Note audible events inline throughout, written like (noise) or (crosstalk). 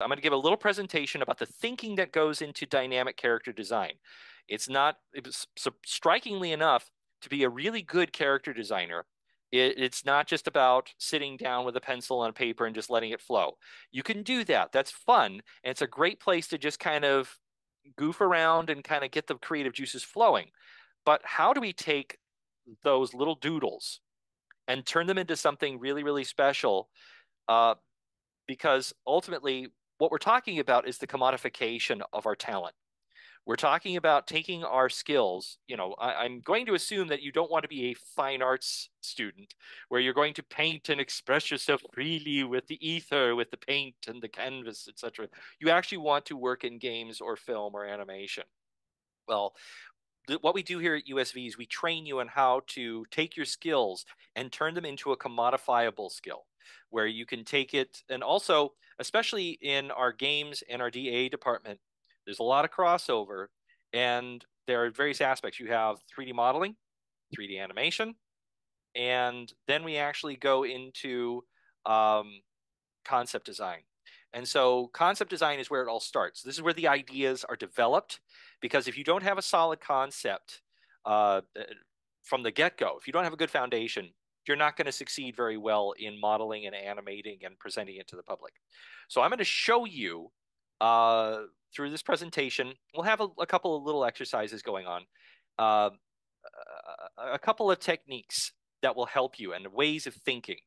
I'm going to give a little presentation about the thinking that goes into dynamic character design. It's not, strikingly enough, to be a really good character designer, it, it's not just about sitting down with a pencil and paper and just letting it flow. You can do that. That's fun. And it's a great place to just kind of goof around and kind of get the creative juices flowing. But how do we take those little doodles and turn them into something really, really special? Uh, because ultimately, what we're talking about is the commodification of our talent. We're talking about taking our skills. You know, I, am going to assume that you don't want to be a fine arts student where you're going to paint and express yourself freely with the ether, with the paint and the canvas, etc. You actually want to work in games or film or animation. Well, what we do here at USV is we train you on how to take your skills and turn them into a commodifiable skill where you can take it and also especially in our games and our DA department, there's a lot of crossover and there are various aspects. You have 3D modeling, 3D animation, and then we actually go into um, concept design. And so concept design is where it all starts. This is where the ideas are developed because if you don't have a solid concept uh, from the get-go, if you don't have a good foundation, you're not going to succeed very well in modeling and animating and presenting it to the public. So I'm going to show you uh, through this presentation. We'll have a, a, couple of little exercises going on, uh, a, a couple of techniques that will help you and ways of thinking.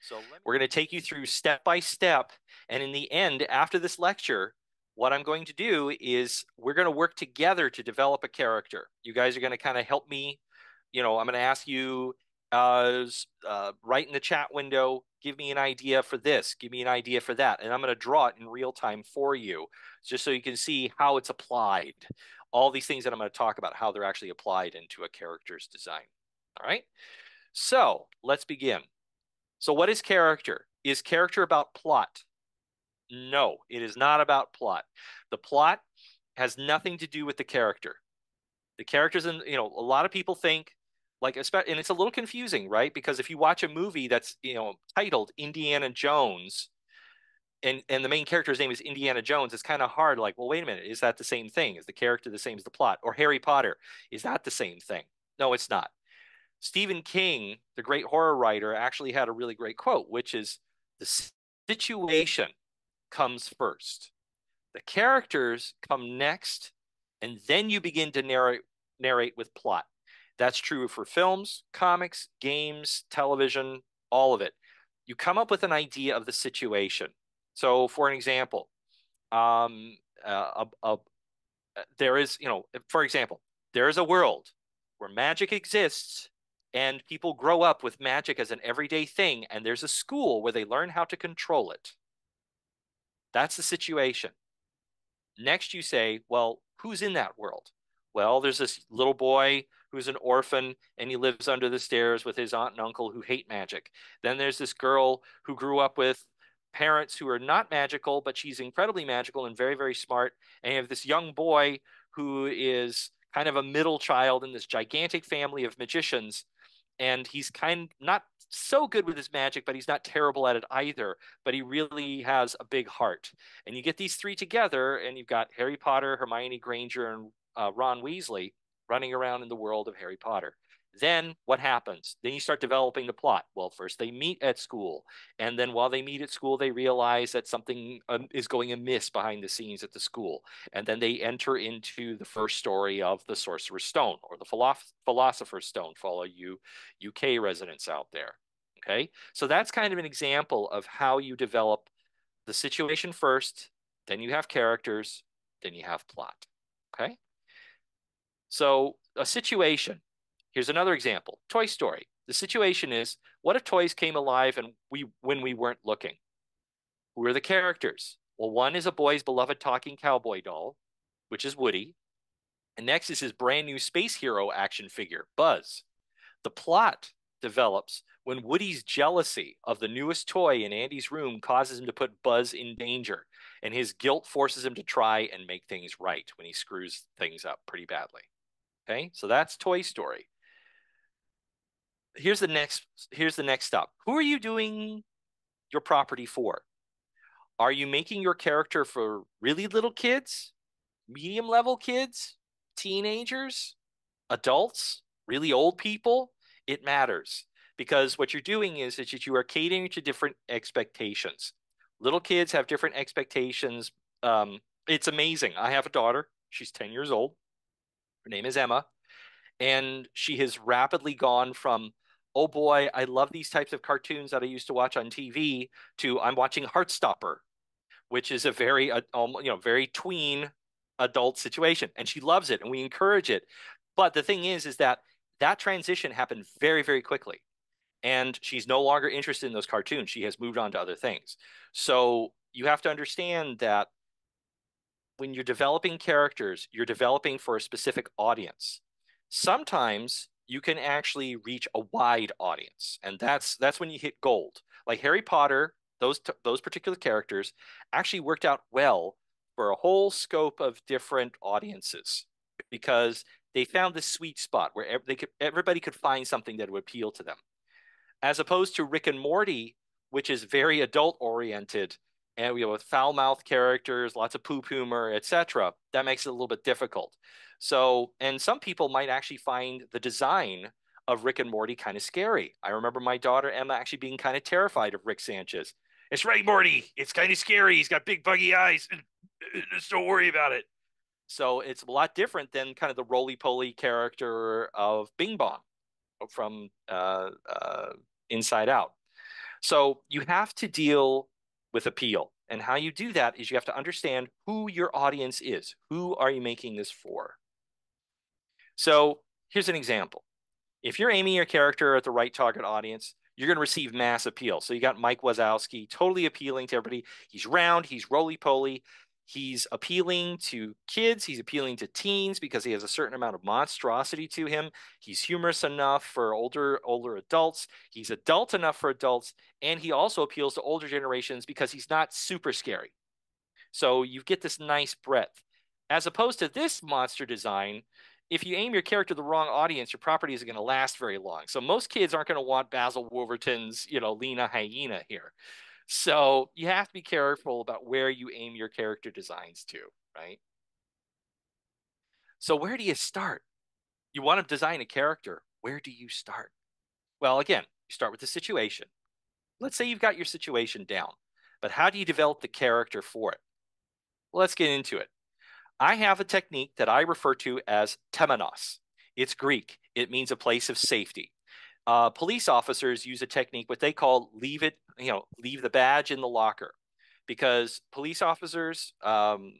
So we're going to take you through step by step. And in the end, after this lecture, what I'm going to do is we're going to work together to develop a character. You guys are going to kind of help me. You know, I'm going to ask you uh, uh, in the chat window, give me an idea for this, give me an idea for that. And I'm going to draw it in real time for you, just so you can see how it's applied. All these things that I'm going to talk about, how they're actually applied into a character's design. All right. So let's begin. So, what is character? Is character about plot? No, it is not about plot. The plot has nothing to do with the character. The characters, and you know, a lot of people think like and it's a little confusing right? Because if you watch a movie that's you know titled indiana jones and and the main character's name is indiana jones it's kind of hard like well wait a minute is that the same thing? Is the character the same as the plot? Or harry potter is that the same thing? No it's not. Stephen king the great horror writer actually had a really great quote which is the situation comes first. The characters come next and then you begin to narrate narrate with plot that's true for films, comics, games, television, all of it. You come up with an idea of the situation. So, for an example, um, uh, a, a, there is, you know, for example, there is a world where magic exists and people grow up with magic as an everyday thing, and there's a school where they learn how to control it. That's the situation. Next, you say, well, who's in that world? Well, there's this little boy who's an orphan and he lives under the stairs with his aunt and uncle who hate magic. Then there's this girl who grew up with parents who are not magical, but she's incredibly magical and very, very smart. And you have this young boy who is kind of a middle child in this gigantic family of magicians. And he's kind not so good with his magic, but he's not terrible at it either. But he really has a big heart. And you get these three together, and you've got Harry Potter, Hermione Granger, and uh, Ron Weasley running around in the world of Harry Potter. Then what happens? Then you start developing the plot. Well, first they meet at school. And then while they meet at school, they realize that something um, is going amiss behind the scenes at the school. And then they enter into the first story of the Sorcerer's Stone or the Philosoph- Philosopher's Stone for all you UK residents out there. Okay. So that's kind of an example of how you develop the situation first, then you have characters, then you have plot. Okay. So a situation. Here's another example. Toy Story. The situation is what if toys came alive and we when we weren't looking? Who are the characters? Well, one is a boy's beloved talking cowboy doll, which is Woody. And next is his brand new space hero action figure, Buzz. The plot develops when Woody's jealousy of the newest toy in Andy's room causes him to put Buzz in danger, and his guilt forces him to try and make things right when he screws things up pretty badly. Okay, so that's Toy Story. Here's the next. Here's the next stop. Who are you doing your property for? Are you making your character for really little kids, medium level kids, teenagers, adults, really old people? It matters because what you're doing is that you are catering to different expectations. Little kids have different expectations. Um, it's amazing. I have a daughter. She's 10 years old. Her name is Emma. And she has rapidly gone from, oh boy, I love these types of cartoons that I used to watch on TV to I'm watching Heartstopper, which is a very, uh, um, you know, very tween adult situation. And she loves it and we encourage it. But the thing is, is that that transition happened very, very quickly. And she's no longer interested in those cartoons. She has moved on to other things. So you have to understand that when you're developing characters, you're developing for a specific audience. Sometimes you can actually reach a wide audience, and that's that's when you hit gold. Like Harry Potter, those those particular characters actually worked out well for a whole scope of different audiences because they found this sweet spot where they could everybody could find something that would appeal to them as opposed to rick and morty which is very adult oriented and we have foul mouth characters lots of poop humor etc that makes it a little bit difficult. So and some people might actually find the design of rick and morty kind of scary. I remember my daughter emma actually being kind of terrified of rick sanchez. It's right morty. It's kind of scary. He's got big buggy eyes. Just don't worry about it. So it's a lot different than kind of the roly poly character of Bing Bong from uh, uh, Inside Out. So you have to deal with appeal. And how you do that is you have to understand who your audience is. Who are you making this for? So here's an example. If you're aiming your character at the right target audience, you're going to receive mass appeal. So you got Mike Wazowski, totally appealing to everybody. He's round, he's roly poly, He's appealing to kids, he's appealing to teens because he has a certain amount of monstrosity to him. He's humorous enough for older older adults. He's adult enough for adults and he also appeals to older generations because he's not super scary. So you get this nice breadth. As opposed to this monster design, if you aim your character the wrong audience, your property isn't going to last very long. So most kids aren't going to want Basil Wolverton's, you know, Lena Hyena here. So you have to be careful about where you aim your character designs to, right? So where do you start? You want to design a character. Where do you start? Well, again, you start with the situation. Let's say you've got your situation down, but how do you develop the character for it? Well, let's get into it. I have a technique that I refer to as temenos. It's Greek. It means a place of safety. Uh, police officers use a technique what they call leave it, you know, leave the badge in the locker, because police officers um,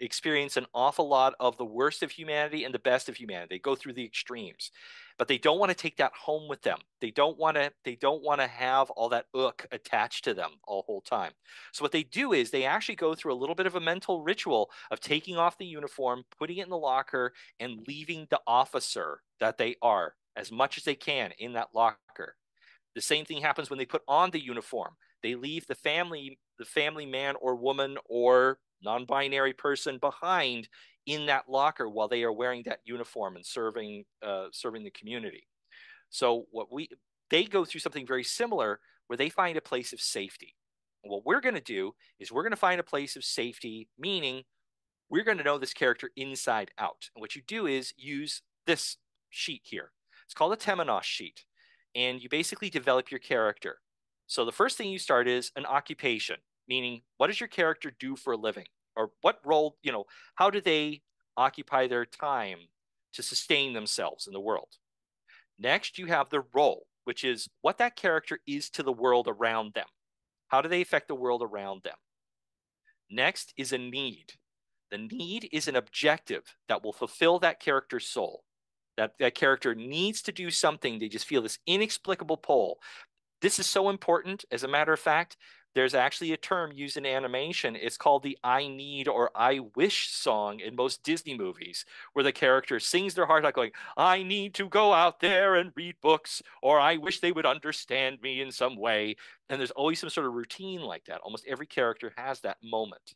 experience an awful lot of the worst of humanity and the best of humanity. They go through the extremes, but they don't want to take that home with them. They don't want to. They don't want to have all that ook attached to them all whole time. So what they do is they actually go through a little bit of a mental ritual of taking off the uniform, putting it in the locker, and leaving the officer that they are as much as they can in that locker. The same thing happens when they put on the uniform. They leave the family, the family man or woman or non-binary person behind in that locker while they are wearing that uniform and serving uh, serving the community. So what we they go through something very similar where they find a place of safety. And what we're going to do is we're going to find a place of safety, meaning we're going to know this character inside out. And what you do is use this sheet here. It's called a Temenos sheet. And you basically develop your character. So the first thing you start is an occupation, meaning what does your character do for a living? Or what role, you know, how do they occupy their time to sustain themselves in the world? Next, you have the role, which is what that character is to the world around them. How do they affect the world around them? Next is a need. The need is an objective that will fulfill that character's soul that that character needs to do something they just feel this inexplicable pull. This is so important as a matter of fact there's actually a term used in animation it's called the i need or i wish song in most disney movies where the character sings their heart out going i need to go out there and read books or i wish they would understand me in some way. And there's always some sort of routine like that. Almost every character has that moment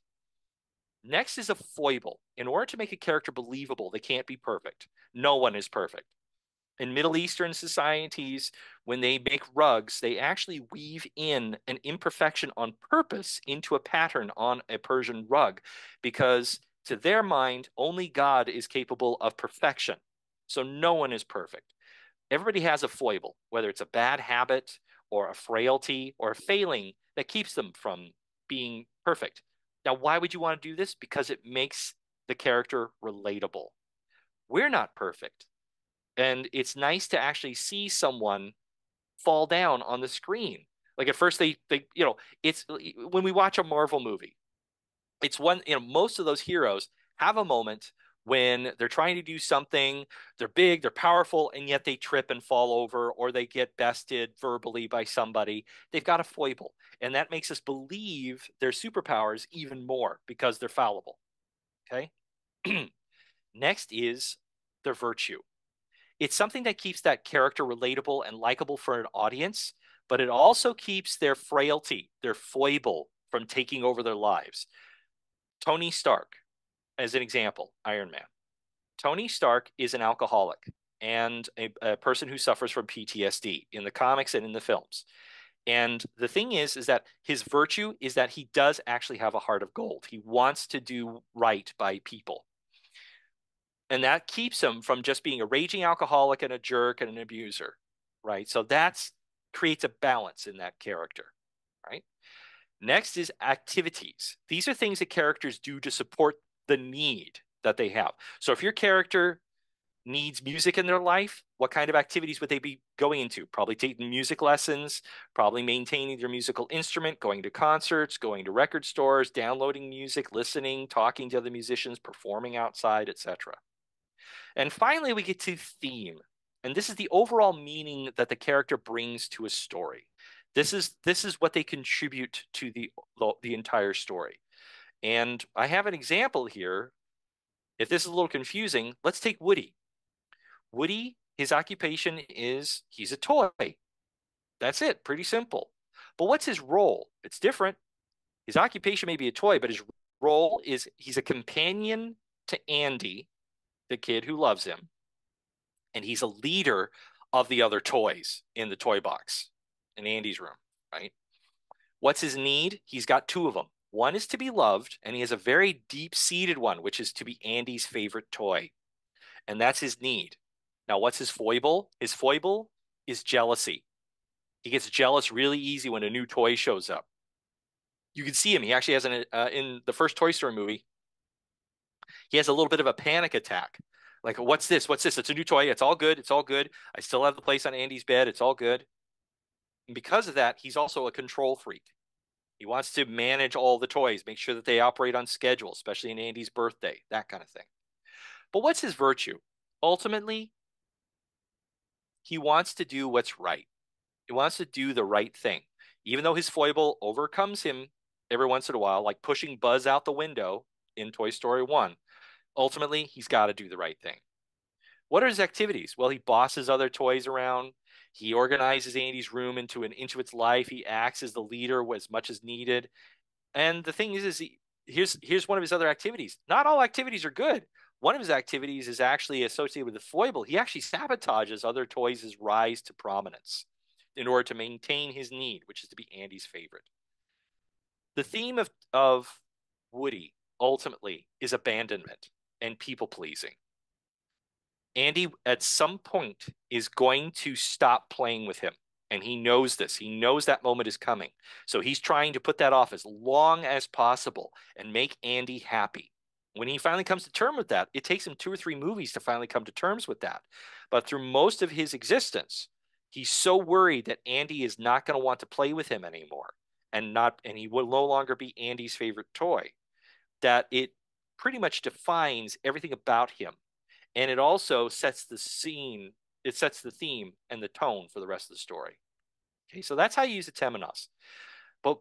Next is a foible. In order to make a character believable, they can't be perfect. No one is perfect. in Middle Eastern societies, when they make rugs, they actually weave in an imperfection on purpose into a pattern on a Persian rug because to their mind, only God is capable of perfection. So no one is perfect. Everybody has a foible, whether it's a bad habit or a frailty or a failing that keeps them from being perfect. Now, why would you want to do this? Because it makes the character relatable. We're not perfect. And it's nice to actually see someone fall down on the screen. Like at first they they you know, it's uh, when we watch a Marvel movie, it's one, you know, most of those heroes have a moment when they're trying to do something, they're big, they're powerful, and yet they trip and fall over or they get bested verbally by somebody. They've got a foible. And that makes us believe their superpowers even more because they're fallible. Okay. (clears throat) Next is their virtue. It's something that keeps that character relatable and likable for an audience, but it also keeps their frailty, their foible from taking over their lives. Tony Stark, as an example, Iron Man. Tony Stark is an alcoholic and a, a, person who suffers from PTSD in the comics and in the films. And the thing is, is that his virtue is that he does actually have a heart of gold. He wants to do right by people. And that keeps him from just being a raging alcoholic and a jerk and an abuser, right? So that's creates a balance in that character, right? Next is activities. These are things that characters do to support the need that they have. So if your character needs music in their life, what kind of activities would they be going into? Probably taking music lessons, probably maintaining their musical instrument, going to concerts, going to record stores, downloading music, listening, talking to other musicians, performing outside, etc. And finally, we get to theme. And this is the overall meaning that the character brings to a story. This is this is what they contribute to the the entire story. And I have an example here. If this is a little confusing, let's take Woody. Woody, his occupation is he's a toy. That's it, pretty simple. But what's his role? It's different. His occupation may be a toy, but his role is he's a companion to Andy, the kid who loves him. And he's a leader of the other toys in the toy box in Andy's room, right? What's his need? He's got two of them. One is to be loved, and he has a very deep seated one, which is to be Andy's favorite toy. And that's his need. Now, what's his foible? His foible is jealousy. He gets jealous really easy when a new toy shows up. You can see him. He actually has an, uh, in the first Toy Story movie, he has a little bit of a panic attack. Like, what's this? What's this? It's a new toy. It's all good. It's all good. I still have the place on Andy's bed. It's all good. And because of that, he's also a control freak. He wants to manage all the toys, make sure that they operate on schedule, especially in Andy's birthday, that kind of thing. But what's his virtue? Ultimately, he wants to do what's right. He wants to do the right thing. Even though his foible overcomes him every once in a while, like pushing Buzz out the window in Toy Story 1, ultimately, he's got to do the right thing. What are his activities? Well, he bosses other toys around. He organizes Andy's room into an into its life. He acts as the leader as much as needed. And the thing is, is he, here's here's one of his other activities. Not all activities are good. One of his activities is actually associated with the foible. He actually sabotages other toys' rise to prominence in order to maintain his need, which is to be Andy's favorite. The theme of, of Woody ultimately is abandonment and people pleasing. Andy at some point is going to stop playing with him. And he knows this. He knows that moment is coming. So he's trying to put that off as long as possible and make Andy happy. When he finally comes to terms with that, it takes him two or three movies to finally come to terms with that. But through most of his existence, he's so worried that Andy is not going to want to play with him anymore and not and he will no longer be Andy's favorite toy that it pretty much defines everything about him and it also sets the scene it sets the theme and the tone for the rest of the story. Okay so that's how you use a temenos. But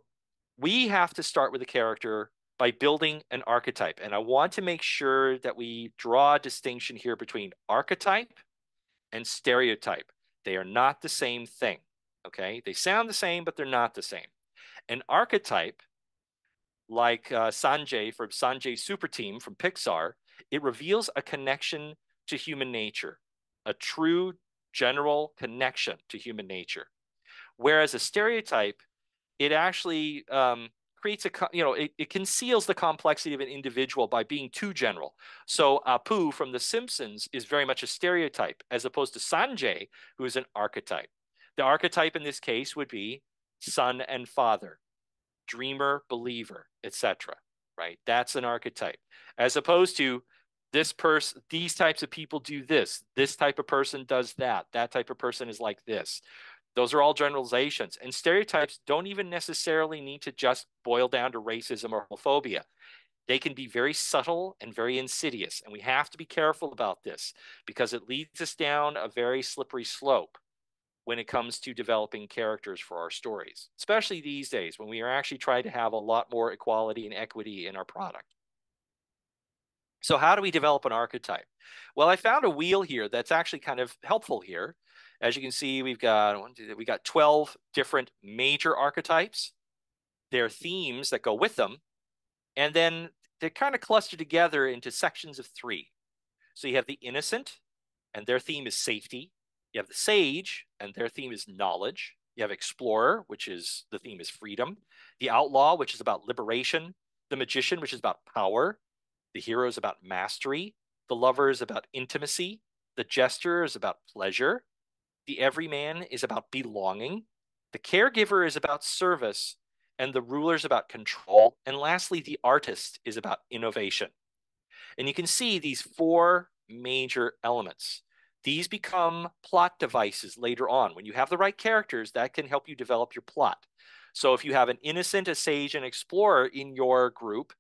we have to start with a character by building an archetype and i want to make sure that we draw a distinction here between archetype and stereotype. They are not the same thing okay? They sound the same but they're not the same. An archetype like uh, sanjay from sanjay super team from pixar it reveals a connection to human nature, a true general connection to human nature. Whereas a stereotype, it actually um, creates a, you know, it, it conceals the complexity of an individual by being too general. So Apu from The Simpsons is very much a stereotype, as opposed to Sanjay, who is an archetype. The archetype in this case would be son and father, dreamer, believer, etc. Right? That's an archetype, as opposed to this person, these types of people do this. This type of person does that. That type of person is like this. Those are all generalizations. And stereotypes don't even necessarily need to just boil down to racism or homophobia. They can be very subtle and very insidious. And we have to be careful about this because it leads us down a very slippery slope when it comes to developing characters for our stories, especially these days when we are actually trying to have a lot more equality and equity in our product. So how do we develop an archetype? Well, I found a wheel here that's actually kind of helpful here. As you can see, we've got we got 12 different major archetypes, their themes that go with them, and then they're kind of clustered together into sections of three. So you have the innocent, and their theme is safety. You have the sage, and their theme is knowledge. You have explorer, which is the theme is freedom. The outlaw, which is about liberation. The magician, which is about power. The hero is about mastery. The lover is about intimacy. The jester is about pleasure. The everyman is about belonging. The caregiver is about service. And the ruler is about control. And lastly, the artist is about innovation. And you can see these four major elements. These become plot devices later on. When you have the right characters, that can help you develop your plot. So if you have an innocent, a sage, and explorer in your group,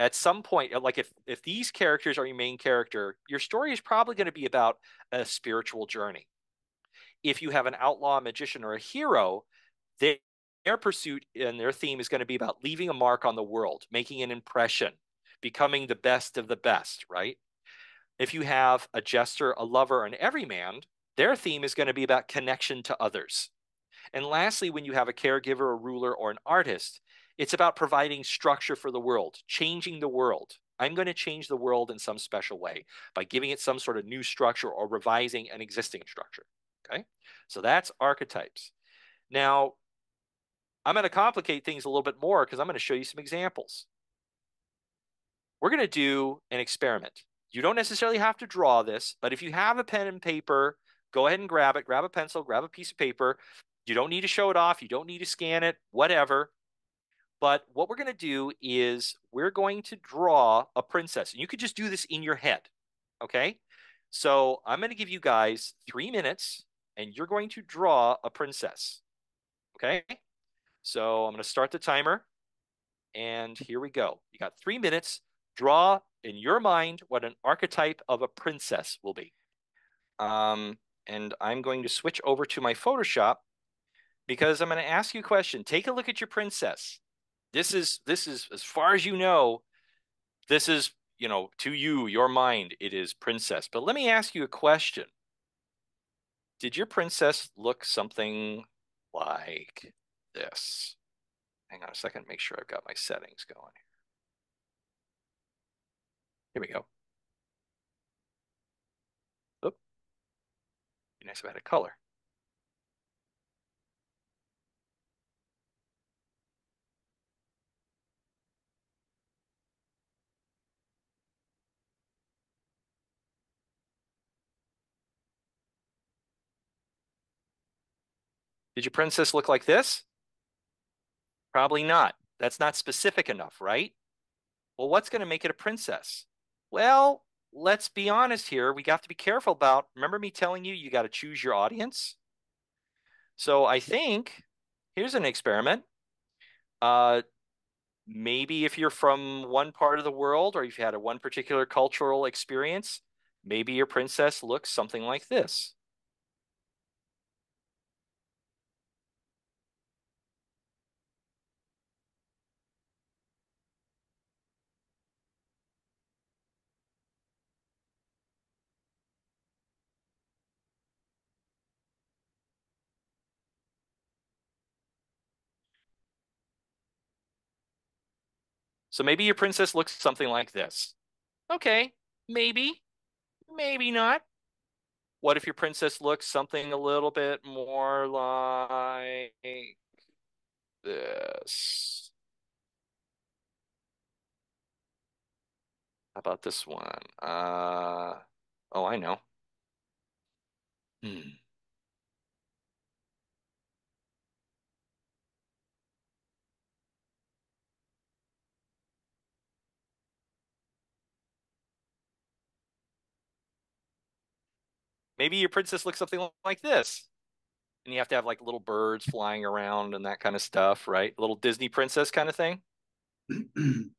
at some point uh, like if if these characters are your main character your story is probably going to be about a spiritual journey if you have an outlaw a magician or a hero their pursuit and their theme is going to be about leaving a mark on the world making an impression becoming the best of the best right if you have a jester a lover an everyman their theme is going to be about connection to others and lastly when you have a caregiver a ruler or an artist it's about providing structure for the world, changing the world. I'm going to change the world in some special way by giving it some sort of new structure or revising an existing structure. Okay, so that's archetypes. Now, I'm going to complicate things a little bit more because I'm going to show you some examples. We're going to do an experiment. You don't necessarily have to draw this, but if you have a pen and paper, go ahead and grab it, grab a pencil, grab a piece of paper. You don't need to show it off. You don't need to scan it, whatever. But what we're going to do is we're going to draw a princess. And you could just do this in your head. Okay. So I'm going to give you guys three minutes and you're going to draw a princess. Okay. So I'm going to start the timer. And here we go. You got three minutes. Draw in your mind what an archetype of a princess will be. Um, and I'm going to switch over to my Photoshop because I'm going to ask you a question. Take a look at your princess. This is this is as far as you know this is you know to you your mind it is princess. But let me ask you a question. Did your princess look something like this? Hang on a second make sure i've got my settings going. here we go Oop. be nice if i had a color Did your princess look like this? Probably not. That's not specific enough, right? Well, what's going to make it a princess? Well, let's be honest here. We got to be careful about, remember me telling you, you got to choose your audience? So I think here's an experiment. Uh, maybe if you're from one part of the world or you've had a one particular cultural experience, maybe your princess looks something like this. So maybe your princess looks something like this. Okay, maybe, maybe not. What if your princess looks something a little bit more like this? How about this one? Uh, oh, I know. Hmm. Maybe your princess looks something like this. And you have to have like little birds flying around and that kind of stuff, right? Little Disney princess kind of thing. (clears throat)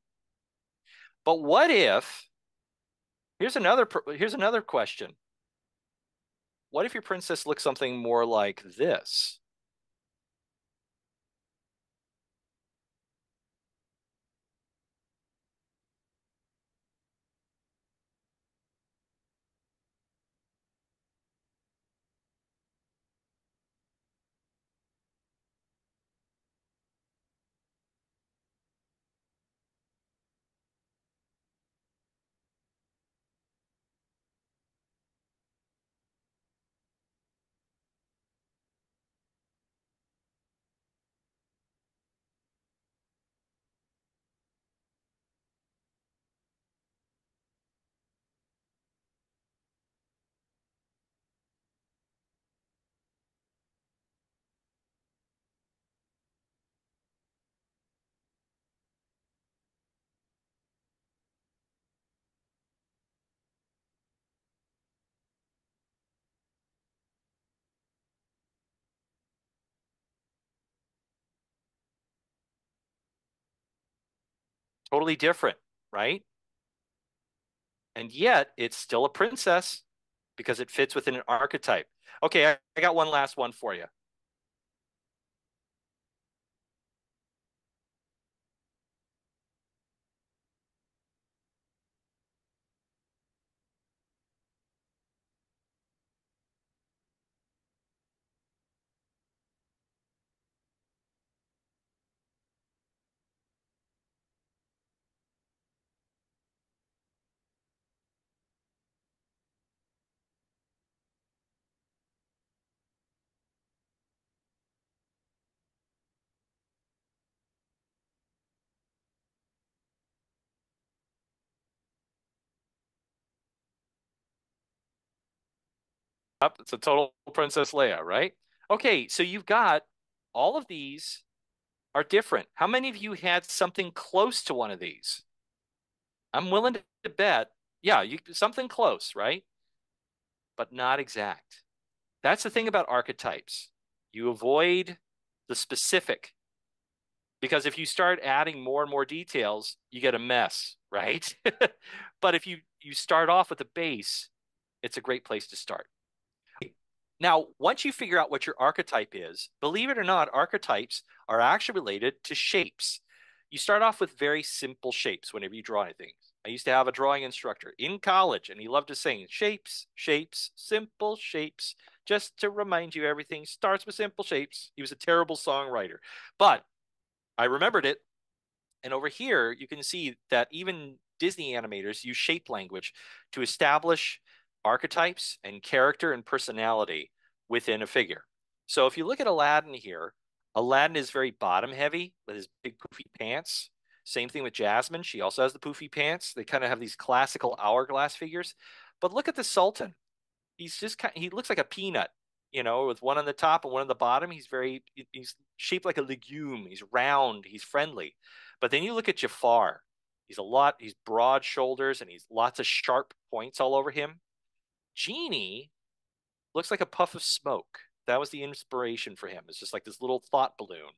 But what if here's another here's another question. What if your princess looks something more like this? Totally different, right? And yet it's still a princess because it fits within an archetype. Okay, I, got one last one for you. Up, it's a total Princess Leia, right? Okay, so you've got all of these are different. How many of you had something close to one of these? I'm willing to bet, yeah, you something close, right? But not exact. That's the thing about archetypes. You avoid the specific because if you start adding more and more details, you get a mess, right? (laughs) but if you you start off with a base, it's a great place to start. Now, once you figure out what your archetype is, believe it or not, archetypes are actually related to shapes. You start off with very simple shapes whenever you draw anything. I used to have a drawing instructor in college, and he loved to sing shapes, shapes, simple shapes. Just to remind you, everything starts with simple shapes. He was a terrible songwriter, but I remembered it. And over here, you can see that even Disney animators use shape language to establish archetypes and character and personality within a figure. So if you look at Aladdin here, Aladdin is very bottom heavy with his big poofy pants. Same thing with Jasmine. She also has the poofy pants. They kind of have these classical hourglass figures. But look at the Sultan. He's just kind of, he looks like a peanut, you know, with one on the top and one on the bottom. He's very he's shaped like a legume. He's round, he's friendly. But then you look at Jafar. He's a lot, he's broad shoulders and he's lots of sharp points all over him. Genie looks like a puff of smoke. That was the inspiration for him. It's just like this little thought balloon.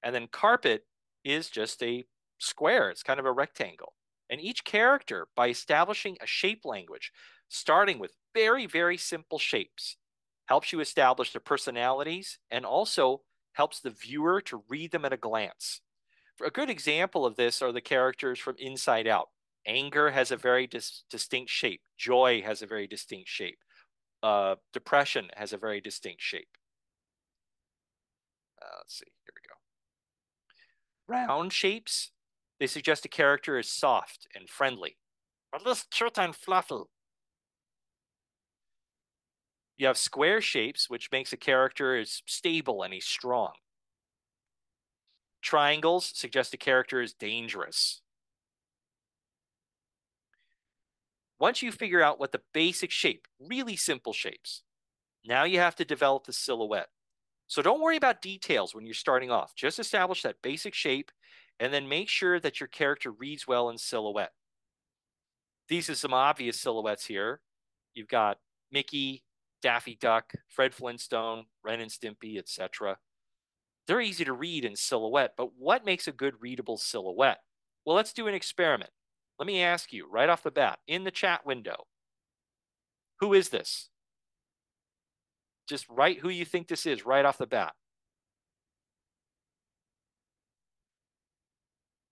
And then carpet is just a square, it's kind of a rectangle. And each character, by establishing a shape language, starting with very, very simple shapes, helps you establish their personalities and also helps the viewer to read them at a glance. A good example of this are the characters from Inside Out. Anger has a very dis distinct shape. Joy has a very distinct shape. Uh, depression has a very distinct shape. Uh, let's see. Here we go. Round shapes, they suggest a character is soft and friendly. But this cute and fluffy. You have square shapes, which makes a character is stable and he's strong. Triangles suggest a character is dangerous. Once you figure out what the basic shape, really simple shapes, now you have to develop the silhouette. So don't worry about details when you're starting off. Just establish that basic shape and then make sure that your character reads well in silhouette. These are some obvious silhouettes here. You've got Mickey, Daffy Duck, Fred Flintstone, Ren and Stimpy, etc. They're easy to read in silhouette, but what makes a good readable silhouette? Well, let's do an experiment. Let me ask you right off the bat in the chat window who is this? Just write who you think this is right off the bat.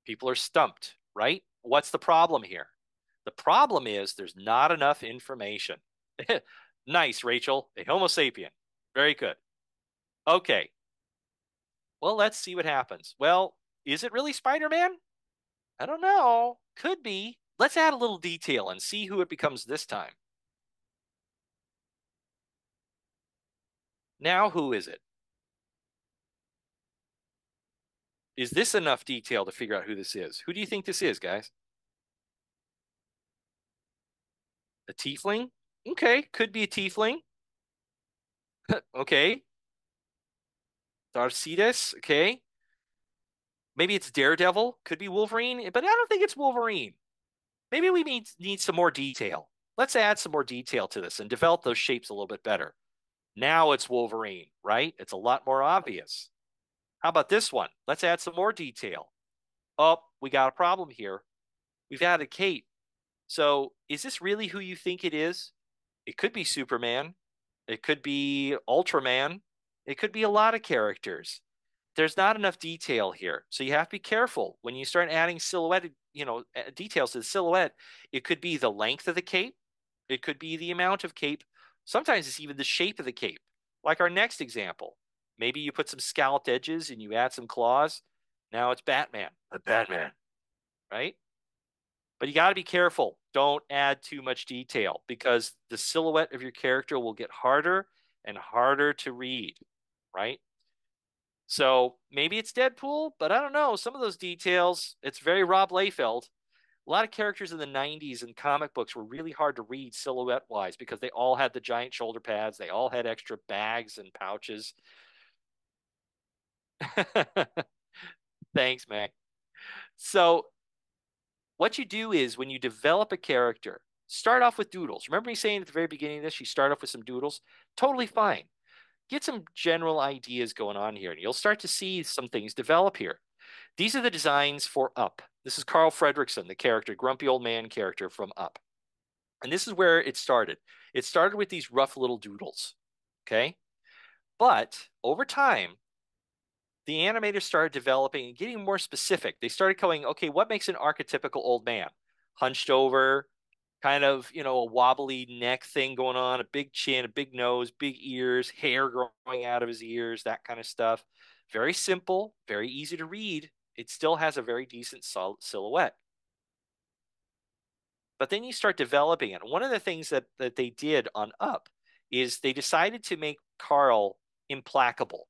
People are stumped, right? What's the problem here? The problem is there's not enough information. (laughs) nice, Rachel. A Homo sapien. Very good. Okay. Well, let's see what happens. Well, is it really Spider Man? I don't know. Could be. Let's add a little detail and see who it becomes this time. Now, who is it? Is this enough detail to figure out who this is? Who do you think this is, guys? A tiefling? Okay, could be a tiefling. (laughs) okay. Darcides, okay. Maybe it's Daredevil, could be Wolverine, but I don't think it's Wolverine. Maybe we need, need some more detail. Let's add some more detail to this and develop those shapes a little bit better. Now it's Wolverine, right? It's a lot more obvious. How about this one? Let's add some more detail. Oh, we got a problem here. We've added cape. So is this really who you think it is? It could be Superman. It could be Ultraman. It could be a lot of characters there's not enough detail here. So you have to be careful when you start adding silhouette, you know, details to the silhouette. It could be the length of the cape. It could be the amount of cape. Sometimes it's even the shape of the cape. Like our next example. Maybe you put some scalloped edges and you add some claws. Now it's Batman. The Batman. Right? But you got to be careful. Don't add too much detail because the silhouette of your character will get harder and harder to read, right? So maybe it's Deadpool, but I don't know. Some of those details, it's very Rob Liefeld. A lot of characters in the 90s in comic books were really hard to read silhouette wise because they all had the giant shoulder pads, they all had extra bags and pouches. (laughs) Thanks, Mac. So, what you do is when you develop a character, start off with doodles. Remember me saying at the very beginning of this, you start off with some doodles? Totally fine get some general ideas going on here, and you'll start to see some things develop here. These are the designs for Up. This is Carl Fredricksen, the character, grumpy old man character from Up. And this is where it started. It started with these rough little doodles, okay? But over time, the animators started developing and getting more specific. They started going, okay, what makes an archetypical old man? Hunched over, kind of, you know, a wobbly neck thing going on, a big chin, a big nose, big ears, hair growing out of his ears, that kind of stuff. Very simple, very easy to read. It still has a very decent silhouette. But then you start developing it. One of the things that, that they did on Up is they decided to make Carl implacable.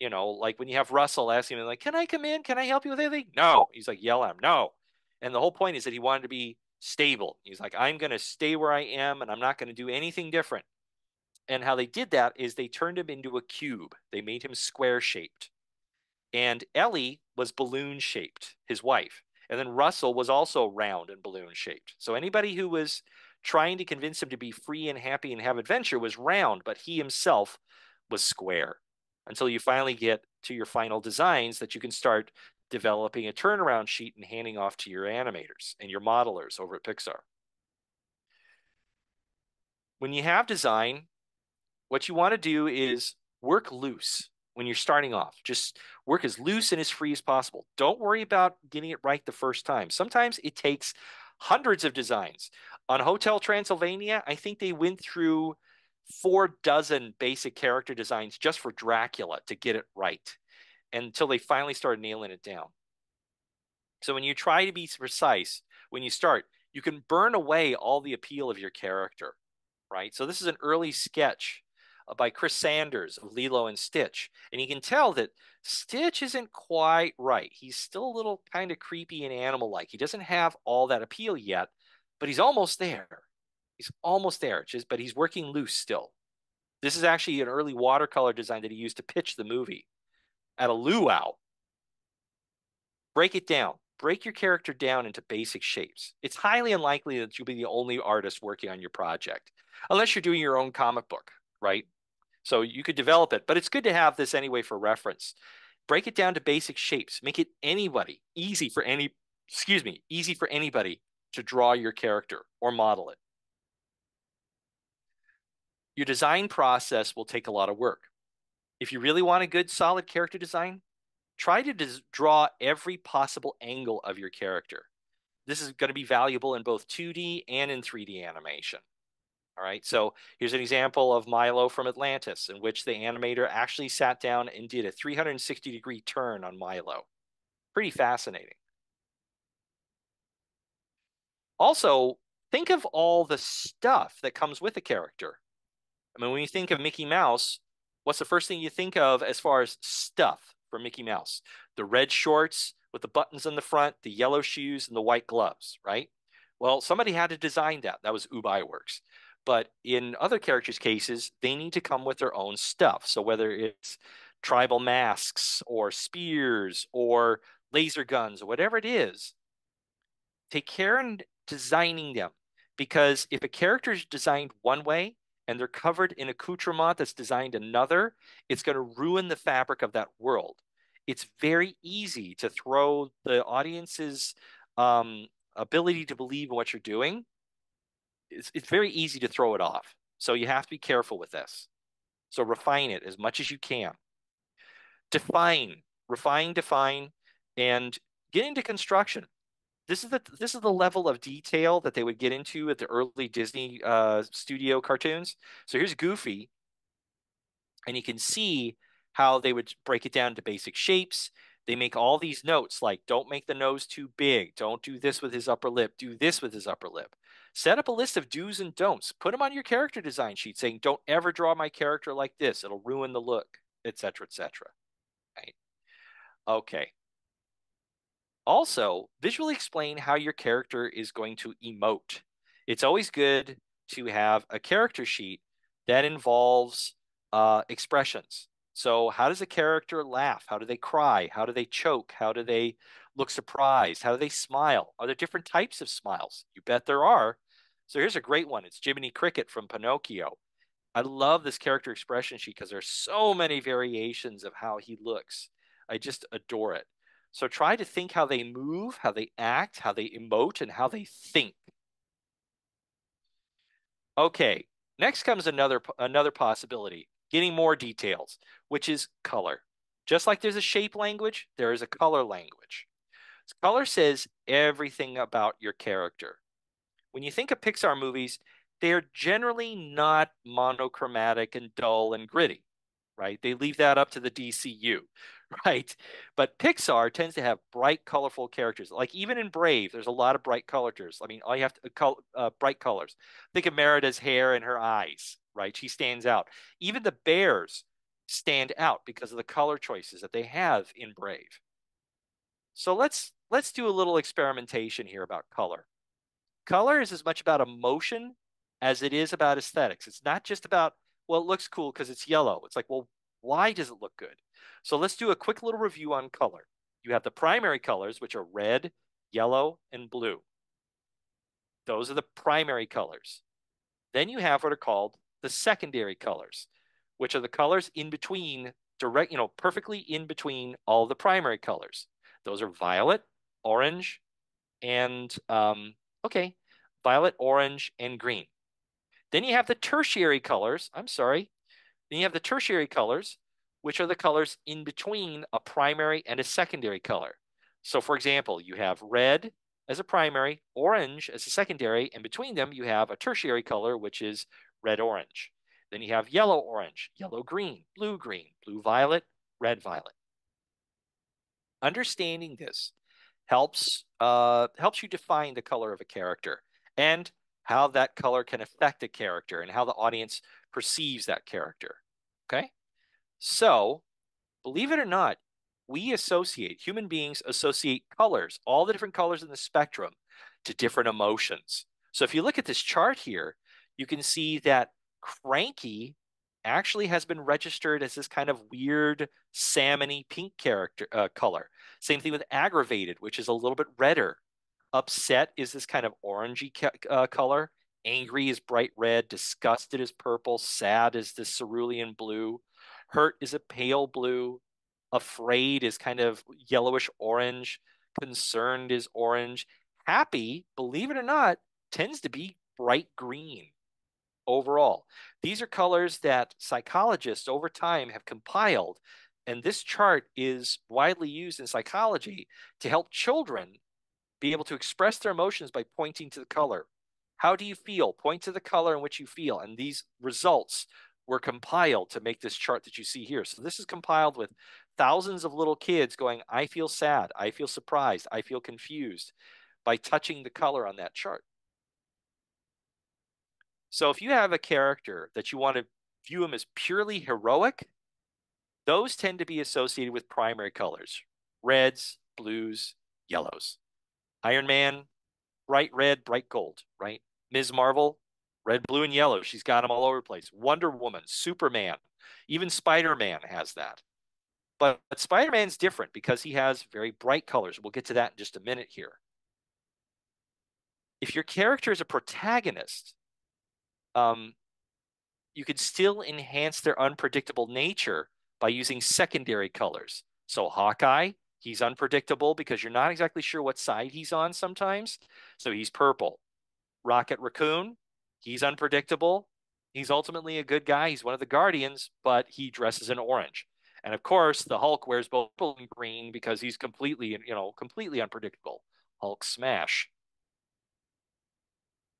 You know, like when you have Russell asking him, like, can I come in? Can I help you with anything? No. He's like, yell at him, no. And the whole point is that he wanted to be stable. He's like, I'm going to stay where I am and I'm not going to do anything different. And how they did that is they turned him into a cube. They made him square shaped. And Ellie was balloon shaped, his wife. And then Russell was also round and balloon shaped. So anybody who was trying to convince him to be free and happy and have adventure was round, but he himself was square until you finally get to your final designs that you can start developing a turnaround sheet and handing off to your animators and your modelers over at Pixar. When you have design, what you want to do is work loose when you're starting off. Just work as loose and as free as possible. Don't worry about getting it right the first time. Sometimes it takes hundreds of designs. On Hotel Transylvania, I think they went through four dozen basic character designs just for Dracula to get it right until they finally started nailing it down. So when you try to be precise, when you start, you can burn away all the appeal of your character. right? So this is an early sketch uh, by Chris Sanders of Lilo and Stitch. And you can tell that Stitch isn't quite right. He's still a little kind of creepy and animal like. He doesn't have all that appeal yet, but he's almost there. He's almost there, just, but he's working loose still. This is actually an early watercolor design that he used to pitch the movie at a luau. Break it down. Break your character down into basic shapes. It's highly unlikely that you'll be the only artist working on your project, unless you're doing your own comic book, right? So you could develop it, but it's good to have this anyway for reference. Break it down to basic shapes. Make it anybody easy for any, excuse me, easy for anybody to draw your character or model it. Your design process will take a lot of work. If you really want a good, solid character design, try to draw every possible angle of your character. This is going to be valuable in both 2D and in 3D animation. All right, so here's an example of Milo from Atlantis, in which the animator actually sat down and did a 360 degree turn on Milo. Pretty fascinating. Also, think of all the stuff that comes with a character. I mean, when you think of Mickey Mouse, what's the first thing you think of as far as stuff for Mickey Mouse? The red shorts with the buttons on the front, the yellow shoes, and the white gloves, right? Well, somebody had to design that. That was Ub Iwerks. But in other characters' cases, they need to come with their own stuff. So whether it's tribal masks or spears or laser guns or whatever it is, take care in designing them. Because if a character is designed one way, and they're covered in accoutrement that's designed another, it's going to ruin the fabric of that world. It's very easy to throw the audience's um, ability to believe in what you're doing. It's, it's very easy to throw it off. So you have to be careful with this. So refine it as much as you can. Define, refine, define, and get into construction this is the this is the level of detail that they would get into at the early Disney uh, studio cartoons. So here's Goofy, and you can see how they would break it down to basic shapes. They make all these notes like don't make the nose too big, don't do this with his upper lip, do this with his upper lip. Set up a list of do's and don'ts. Put them on your character design sheet saying don't ever draw my character like this. It'll ruin the look, etc., etc. Right? Okay. Also, visually explain how your character is going to emote. It's always good to have a character sheet that involves uh, expressions. So, how does a character laugh? How do they cry? How do they choke? How do they look surprised? How do they smile? Are there different types of smiles? You bet there are. So, here's a great one it's Jiminy Cricket from Pinocchio. I love this character expression sheet because there's so many variations of how he looks. I just adore it. So try to think how they move, how they act, how they emote, and how they think. Okay, next comes another another possibility, getting more details, which is color. Just like there's a shape language, there is a color language. Color says everything about your character. When you think of Pixar movies, they're generally not monochromatic and dull and gritty, right? They leave that up to the DCU. (laughs) right? But Pixar tends to have bright, colorful characters. Like even in Brave, there's a lot of bright colors. I mean, all you have to call uh, bright colors. Think of Merida's hair and her eyes, right? She stands out. Even the bears stand out because of the color choices that they have in Brave. So let's let's do a little experimentation here about color. Color is as much about emotion as it is about aesthetics. It's not just about well, it looks cool because it's yellow. It's like, well, why does it look good? So let's do a quick little review on color. You have the primary colors, which are red, yellow, and blue. Those are the primary colors. Then you have what are called the secondary colors, which are the colors in between, direct, you know, perfectly in between all the primary colors. Those are violet, orange, and, um, okay, violet, orange, and green. Then you have the tertiary colors. I'm sorry. Then you have the tertiary colors, which are the colors in between a primary and a secondary color. So for example, you have red as a primary, orange as a secondary, and between them you have a tertiary color, which is red-orange. Then you have yellow-orange, yellow-green, blue-green, blue-violet, red-violet. Understanding this helps, uh, helps you define the color of a character and how that color can affect a character and how the audience perceives that character. Okay. So, believe it or not, we associate, human beings associate colors, all the different colors in the spectrum, to different emotions. So, if you look at this chart here, you can see that cranky actually has been registered as this kind of weird salmony pink character uh, color. Same thing with aggravated, which is a little bit redder. Upset is this kind of orangey uh, color. Angry is bright red. Disgusted is purple. Sad is this cerulean blue. Hurt is a pale blue. Afraid is kind of yellowish orange. Concerned is orange. Happy, believe it or not, tends to be bright green overall. These are colors that psychologists over time have compiled. And this chart is widely used in psychology to help children be able to express their emotions by pointing to the color. How do you feel? Point to the color in which you feel. And these results were compiled to make this chart that you see here. So this is compiled with thousands of little kids going, I feel sad, I feel surprised, I feel confused by touching the color on that chart. So if you have a character that you want to view him as purely heroic, those tend to be associated with primary colors reds, blues, yellows. Iron Man, bright red, bright gold, right? Ms. Marvel, red, blue, and yellow. She's got them all over the place. Wonder Woman, Superman, even Spider Man has that. But, but Spider Man's different because he has very bright colors. We'll get to that in just a minute here. If your character is a protagonist, um, you can still enhance their unpredictable nature by using secondary colors. So Hawkeye, he's unpredictable because you're not exactly sure what side he's on sometimes. So he's purple. Rocket Raccoon, he's unpredictable. He's ultimately a good guy. He's one of the Guardians, but he dresses in orange. And of course, the Hulk wears both purple and green because he's completely, you know, completely unpredictable. Hulk smash.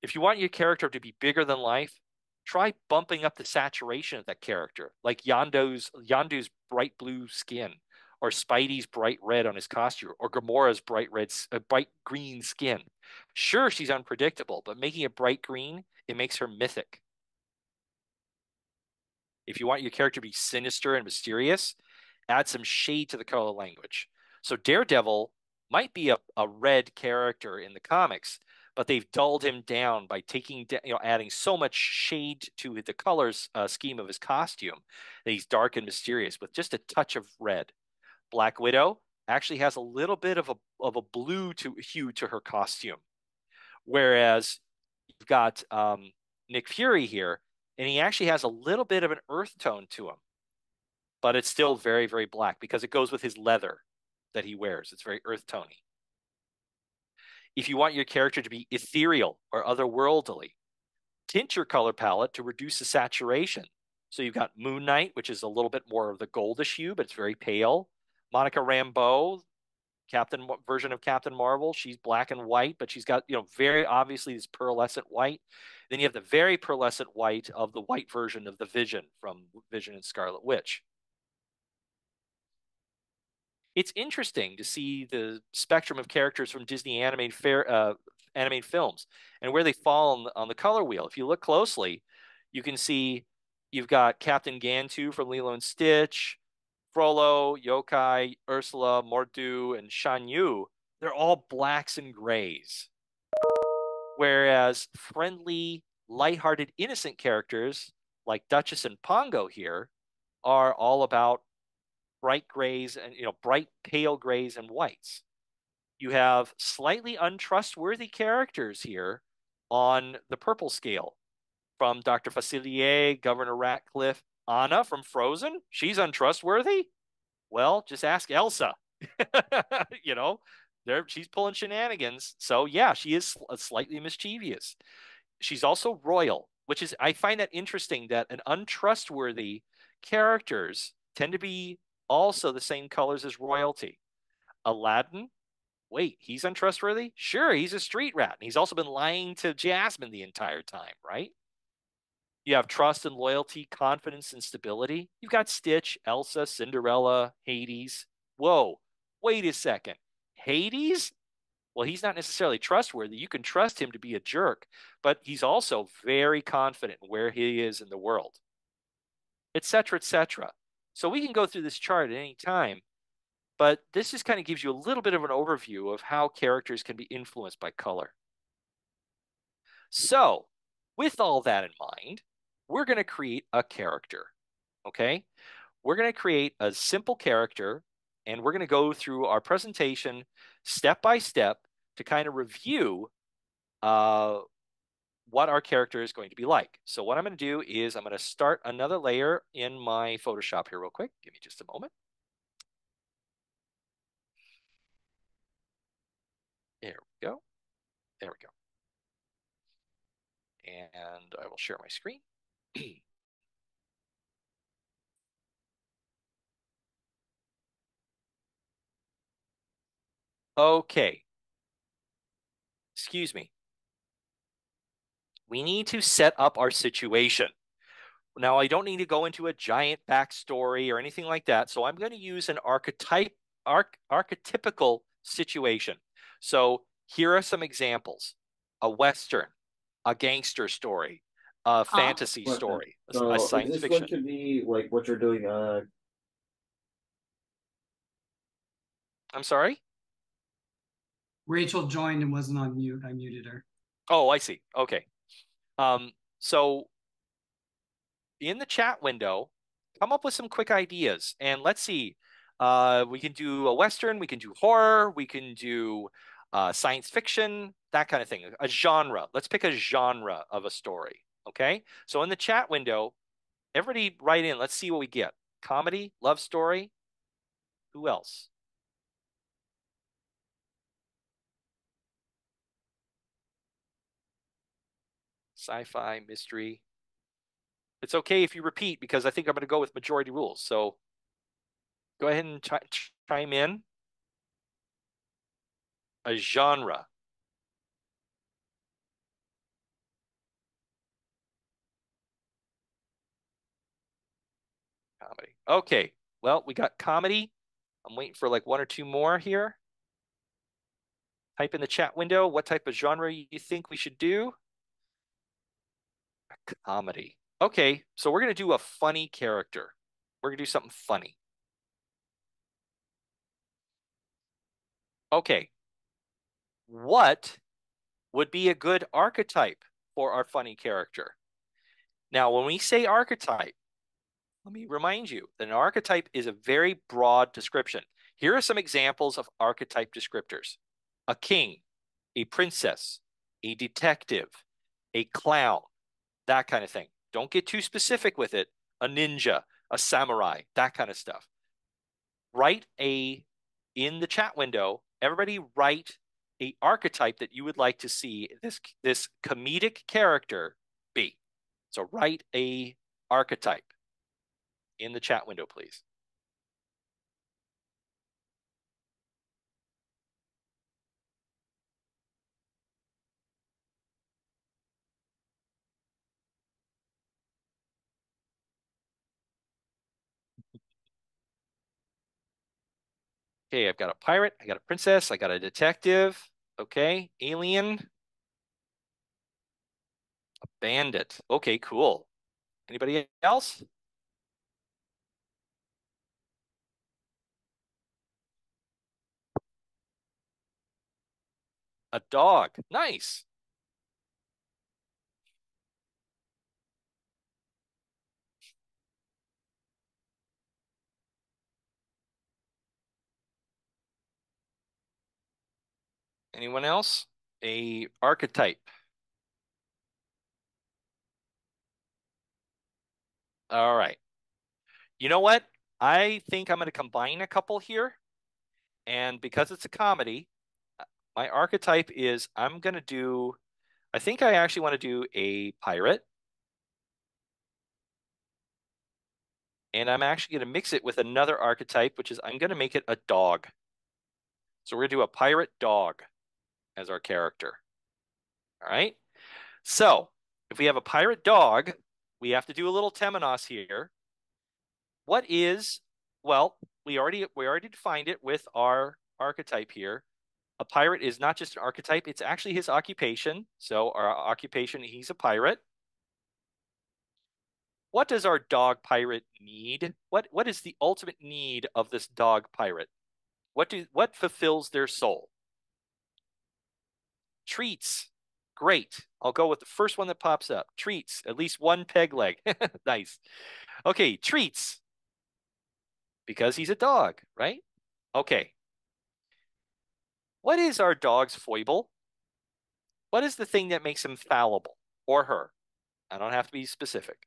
If you want your character to be bigger than life, try bumping up the saturation of that character, like Yondu's Yondu's bright blue skin, or Spidey's bright red on his costume, or Gamora's bright red, uh, bright green skin. Sure, she's unpredictable, but making it bright green, it makes her mythic. If you want your character to be sinister and mysterious, add some shade to the color language. So Daredevil might be a, a red character in the comics, but they've dulled him down by taking, you know, adding so much shade to the colors uh, scheme of his costume that he's dark and mysterious with just a touch of red. Black Widow actually has a little bit of a of a blue to hue to her costume, whereas you've got um, Nick Fury here, and he actually has a little bit of an earth tone to him, but it's still very very black because it goes with his leather that he wears. It's very earth tony. If you want your character to be ethereal or otherworldly, tint your color palette to reduce the saturation. So you've got Moon Knight, which is a little bit more of the goldish hue, but it's very pale. Monica Rambeau, Captain version of Captain Marvel, she's black and white, but she's got you know very obviously this pearlescent white. Then you have the very pearlescent white of the white version of the Vision from Vision and Scarlet Witch it's interesting to see the spectrum of characters from Disney animated fair, uh, animated films and where they fall on the, on the color wheel. If you look closely, you can see you've got Captain Gantu from Lilo and Stitch, Frollo, Yokai, Ursula, Mor'du, and Shan Yu. They're all blacks and grays. Whereas friendly, lighthearted, innocent characters like Duchess and Pongo here are all about bright grays and you know bright pale grays and whites. You have slightly untrustworthy characters here on the purple scale from Dr. Facilier, Governor Ratcliffe, Anna from Frozen. She's untrustworthy. Well, just ask Elsa. (laughs) you know, there she's pulling shenanigans. So yeah, she is uh, slightly mischievous. She's also royal, which is I find that interesting that an untrustworthy characters tend to be also the same colors as royalty. Aladdin, wait, he's untrustworthy? Sure, he's a street rat. And he's also been lying to Jasmine the entire time, right? You have trust and loyalty, confidence and stability. You've got Stitch, Elsa, Cinderella, Hades. Whoa, wait a second. Hades? Well, he's not necessarily trustworthy. You can trust him to be a jerk, but he's also very confident in where he is in the world, etc., etc. So we can go through this chart at any time, but this just kind of gives you a little bit of an overview of how characters can be influenced by color. So, with all that in mind, we're going to create a character. Okay. We're going to create a simple character and we're going to go through our presentation step by step to kind of review uh, what our character is going to be like. So what I'm going to do is I'm going to start another layer in my Photoshop here real quick. Give me just a moment. There we go. There we go. And I will share my screen. (clears throat) okay. Excuse me. We need to set up our situation. Now, I don't need to go into a giant backstory or anything like that. So I'm going to use an archetype, arch, archetypical situation. So here are some examples. A Western, a gangster story, a fantasy story, so a science is this fiction. going to be like what you're doing? Uh, I'm sorry? Rachel joined and wasn't on mute. I muted her. Oh, I see. Okay. Um, so in the chat window, come up with some quick ideas and let's see. Uh, we can do a Western, we can do horror, we can do uh, science fiction, that kind of thing. A genre. Let's pick a genre of a story. Okay. So in the chat window, everybody write in. Let's see what we get. Comedy, love story. Who else? Sci-fi, mystery. It's okay if you repeat because I think I'm going to go with majority rules. So go ahead and ch chime in. A genre. Comedy. Okay. Well, we got comedy. I'm waiting for like one or two more here. Type in the chat window what type of genre you think we should do. Comedy. Okay, so we're going to do a funny character. We're going to do something funny. Okay. What would be a good archetype for our funny character? Now, when we say archetype, let me remind you that an archetype is a very broad description. Here are some examples of archetype descriptors. A king, a princess, a detective, a clown, that kind of thing. Don't get too specific with it. A ninja, a samurai, that kind of stuff. Write a, in the chat window, everybody write a archetype that you would like to see this, this comedic character be. So write a archetype in the chat window, please. Okay, I've got a pirate, I got a princess, I got a detective. Okay, alien. A bandit. Okay, cool. Anybody else? A dog. Nice. Anyone else? A archetype. All right. You know what? I think I'm going to combine a couple here. And because it's a comedy, my archetype is I'm going to do, I think I actually want to do a pirate. And I'm actually going to mix it with another archetype, which is I'm going to make it a dog. So we're going to do a pirate dog as our character. All right. So if we have a pirate dog, we have to do a little temenos here. What is, well, we already we already defined it with our archetype here. A pirate is not just an archetype, it's actually his occupation. So our occupation, he's a pirate. What does our dog pirate need? What what is the ultimate need of this dog pirate? What do what fulfills their soul? Treats. Great. I'll go with the first one that pops up. Treats. At least one peg leg. (laughs) nice. Okay, treats. Because he's a dog, right? Okay. What is our dog's foible? What is the thing that makes him fallible or her? I don't have to be specific.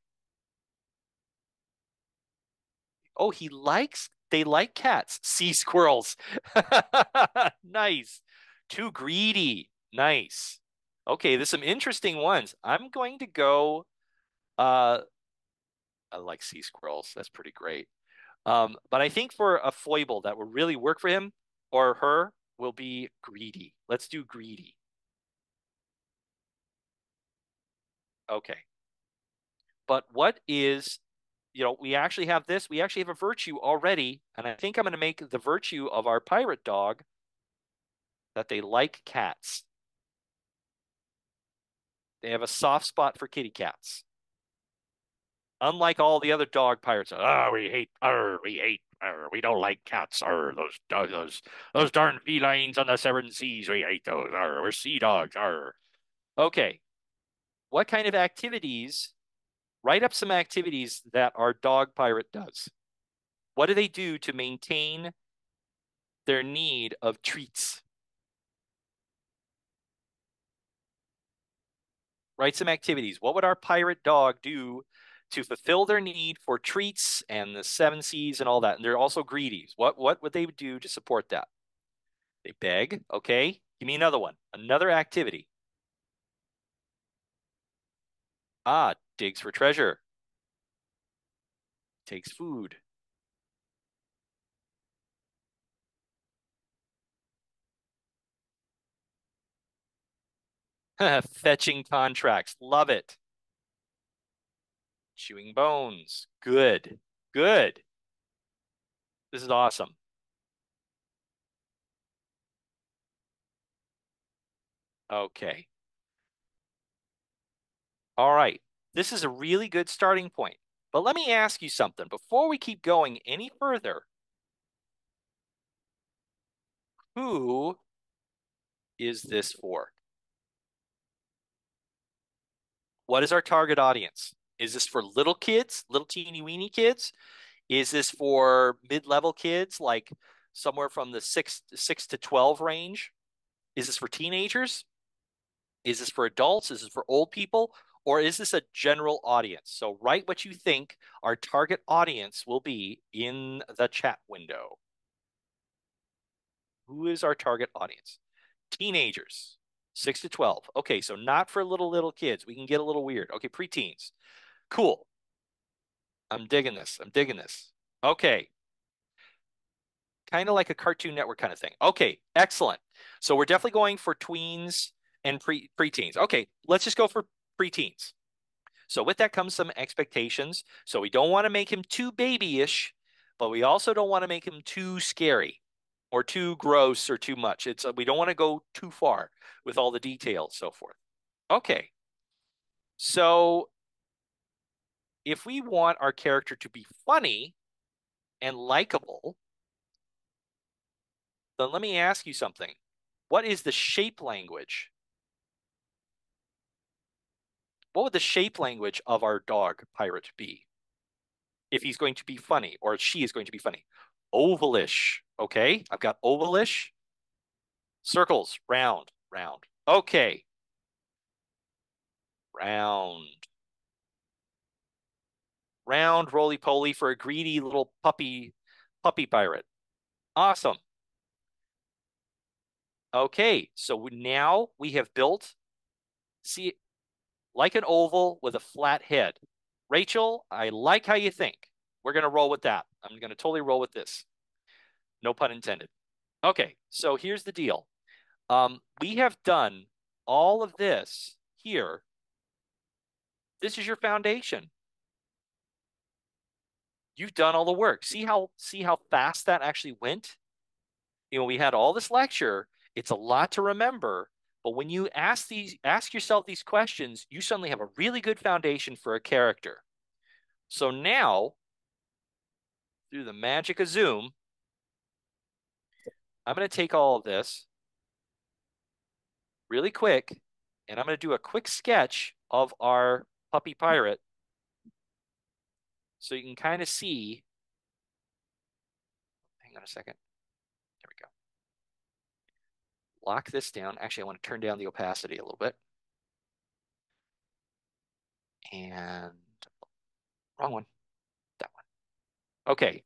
Oh, he likes, they like cats. (laughs) Sea squirrels. (laughs) nice. Too greedy. Nice. Okay, there's some interesting ones. I'm going to go, uh, I like sea squirrels. That's pretty great. Um, but I think for a foible that would really work for him or her will be greedy. Let's do greedy. Okay. But what is, you know, we actually have this. We actually have a virtue already. And I think I'm going to make the virtue of our pirate dog that they like cats. They have a soft spot for kitty cats. Unlike all the other dog pirates, ah, oh, we hate, arr, we hate, arr, we don't like cats, arr, those, those, those darn felines on the seven seas, we hate those, arr, we're sea dogs, arr. Okay, what kind of activities? Write up some activities that our dog pirate does. What do they do to maintain their need of treats? Write some activities. What would our pirate dog do to fulfill their need for treats and the seven seas and all that? And they're also greedy. What what would they do to support that? They beg. Okay. Give me another one. Another activity. Ah, digs for treasure. Takes food. (laughs) Fetching contracts. Love it. Chewing bones. Good. Good. This is awesome. Okay. All right. This is a really good starting point. But let me ask you something. Before we keep going any further, who is this for? What is our target audience? Is this for little kids, little teeny weeny kids? Is this for mid-level kids, like somewhere from the six six to twelve range? Is this for teenagers? Is this for adults? Is this for old people? Or is this a general audience? So write what you think our target audience will be in the chat window. Who is our target audience? Teenagers. Six to 12. Okay, so not for little, little kids. We can get a little weird. Okay, preteens. Cool. I'm digging this. I'm digging this. Okay. Kind of like a Cartoon Network kind of thing. Okay, excellent. So we're definitely going for tweens and pre preteens. Okay, let's just go for preteens. So with that comes some expectations. So we don't want to make him too babyish, but we also don't want to make him too scary or too gross or too much. It's we don't want to go too far with all the details, so forth. Okay. So if we want our character to be funny and likable, then let me ask you something. What is the shape language? What would the shape language of our dog pirate be? If he's going to be funny or she is going to be funny ovalish. Okay, I've got ovalish. Circles, round, round. Okay. Round. Round, roly-poly for a greedy little puppy, puppy pirate. Awesome. Okay, so now we have built, see, like an oval with a flat head. Rachel, I like how you think. We're going to roll with that. I'm going to totally roll with this. No pun intended. Okay, so here's the deal. Um, we have done all of this here. This is your foundation. You've done all the work. See how see how fast that actually went? You know, we had all this lecture It's a lot to remember, but when you ask these ask yourself these questions, you suddenly have a really good foundation for a character. So now, through the magic of Zoom, I'm going to take all of this really quick, and I'm going to do a quick sketch of our puppy pirate so you can kind of see. Hang on a second. There we go. Lock this down. Actually, I want to turn down the opacity a little bit. And wrong one. That one. Okay.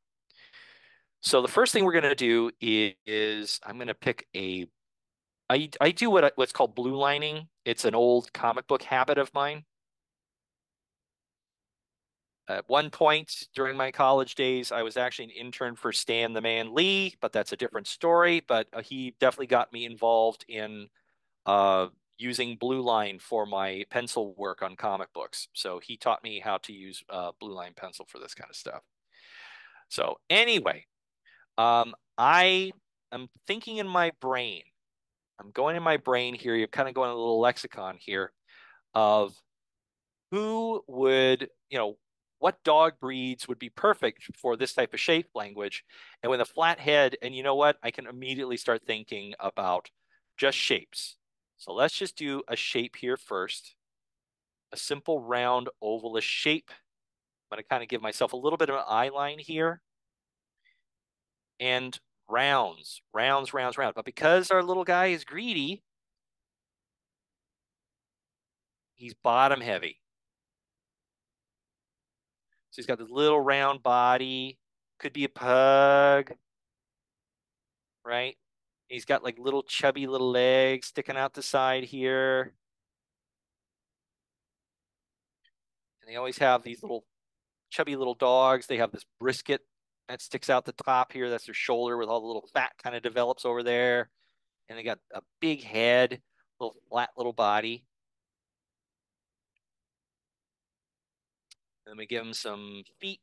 So the first thing we're going to do is, is I'm going to pick a I I do what what's called blue lining. It's an old comic book habit of mine. At one point during my college days, I was actually an intern for Stan the Man Lee, but that's a different story. But uh, he definitely got me involved in uh, using blue line for my pencil work on comic books. So he taught me how to use uh, blue line pencil for this kind of stuff. So anyway, um, I am thinking in my brain. I'm going in my brain here. You're kind of going a little lexicon here of who would, you know, what dog breeds would be perfect for this type of shape language. And with a flat head, and you know what? I can immediately start thinking about just shapes. So let's just do a shape here first. A simple round ovalish shape. I'm going to kind of give myself a little bit of an eye line here. And rounds, rounds, rounds, rounds. But because our little guy is greedy, he's bottom heavy. So he's got this little round body. Could be a pug, right? He's got like little chubby little legs sticking out the side here. And they always have these little chubby little dogs. They have this brisket that sticks out the top here. That's their shoulder with all the little fat kind of develops over there. And they got a big head, little flat little body. Then we give him some feet.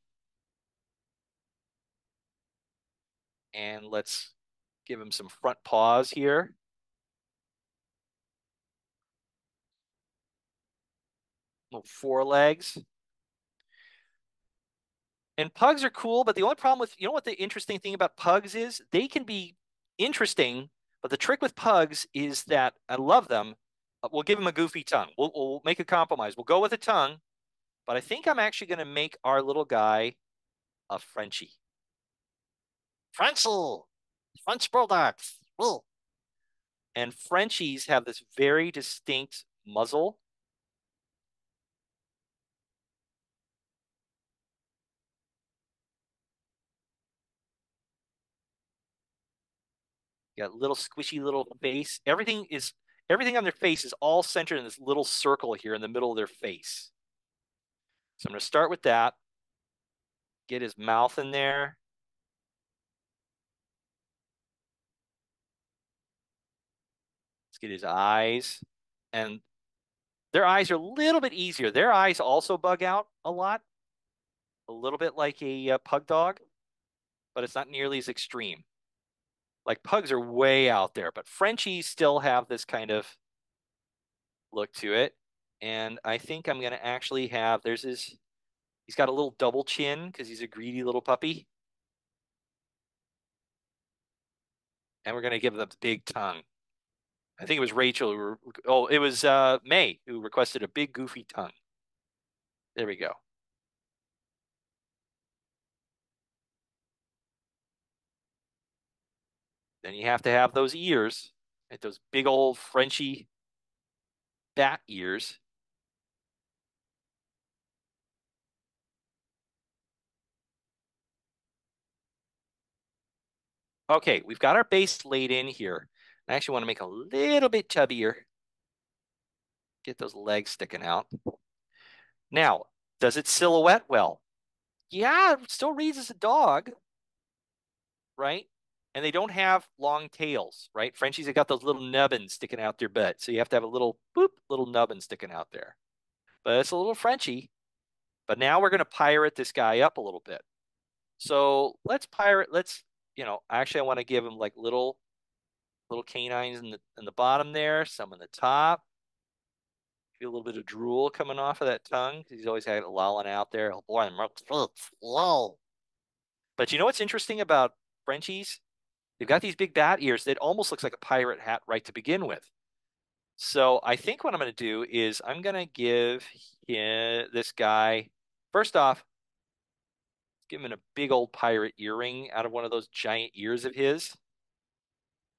And let's give him some front paws here. Little forelegs. And pugs are cool, but the only problem with, you know what the interesting thing about pugs is? They can be interesting, but the trick with pugs is that I love them. We'll give them a goofy tongue. We'll, we'll make a compromise. We'll go with a tongue, but I think I'm actually going to make our little guy a Frenchie. Frenchel, French Bulldogs. Whoa. And Frenchies have this very distinct muzzle. got little squishy little face. Everything is everything on their face is all centered in this little circle here in the middle of their face. So I'm going to start with that. Get his mouth in there. Let's get his eyes. And their eyes are a little bit easier. Their eyes also bug out a lot, a little bit like a uh, pug dog, but it's not nearly as extreme. Like pugs are way out there, but Frenchies still have this kind of look to it. And I think I'm going to actually have, there's his, he's got a little double chin because he's a greedy little puppy. And we're going to give him the big tongue. I think it was Rachel who, oh, it was uh, May who requested a big goofy tongue. There we go. Then you have to have those ears, right? those big old Frenchy bat ears. Okay, we've got our base laid in here. I actually want to make a little bit chubbier. Get those legs sticking out. Now, does it silhouette well? Yeah, it still reads as a dog, right? and they don't have long tails, right? Frenchies have got those little nubbins sticking out their butt. So you have to have a little boop, little nubbin sticking out there. But it's a little Frenchy. But now we're going to pirate this guy up a little bit. So let's pirate, let's, you know, actually I want to give him like little, Little canines in the in the bottom there, some in the top. Feel a little bit of drool coming off of that tongue. He's always had it lolling out there. Oh boy, I'm slow. Oh, but you know what's interesting about Frenchies? They've got these big bat ears that almost looks like a pirate hat right to begin with. So I think what I'm going to do is I'm going to give him, this guy, first off, him a big old pirate earring out of one of those giant ears of his.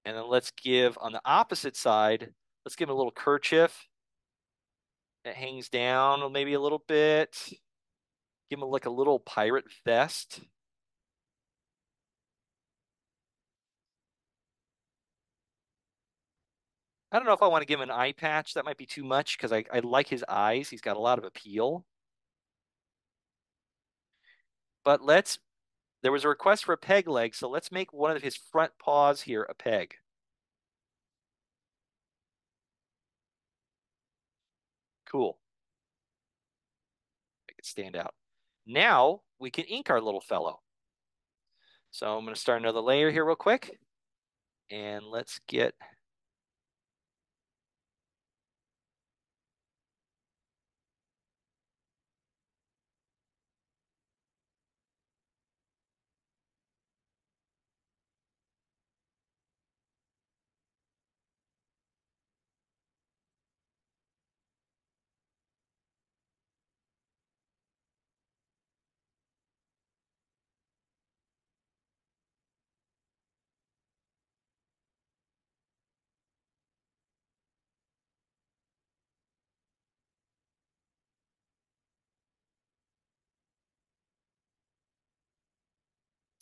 And then let's give on the opposite side, let's give him a little kerchief that hangs down maybe a little bit. Give him like a little pirate vest. I don't know if I want to give him an eye patch. That might be too much because I, I like his eyes. He's got a lot of appeal. But let's, there was a request for a peg leg, so let's make one of his front paws here a peg. Cool. Make it stand out. Now we can ink our little fellow. So I'm going to start another layer here real quick. And let's get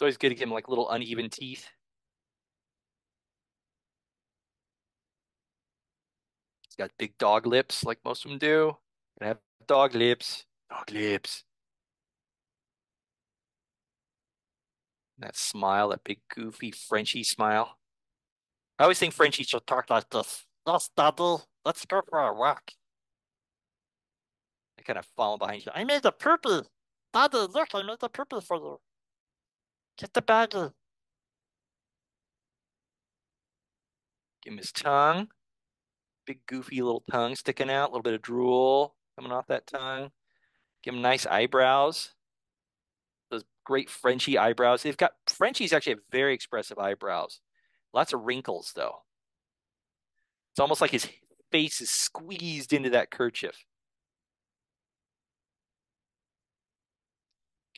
It's always good to give him like little uneven teeth. He's got big dog lips like most of them do. Gonna have dog lips. Dog lips. That smile, that big goofy Frenchy smile. I always think Frenchy should talk like this. Let's Daddy. Let's go for a walk. I kind of follow behind you. I made a purple. Daddy, look, I made a purple for you. Get the baggie. Give him his tongue. Big goofy little tongue sticking out, a little bit of drool coming off that tongue. Give him nice eyebrows. Those great Frenchy eyebrows. They've got Frenchies actually have very expressive eyebrows. Lots of wrinkles though. It's almost like his face is squeezed into that kerchief.